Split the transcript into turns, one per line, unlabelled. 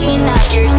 looking at your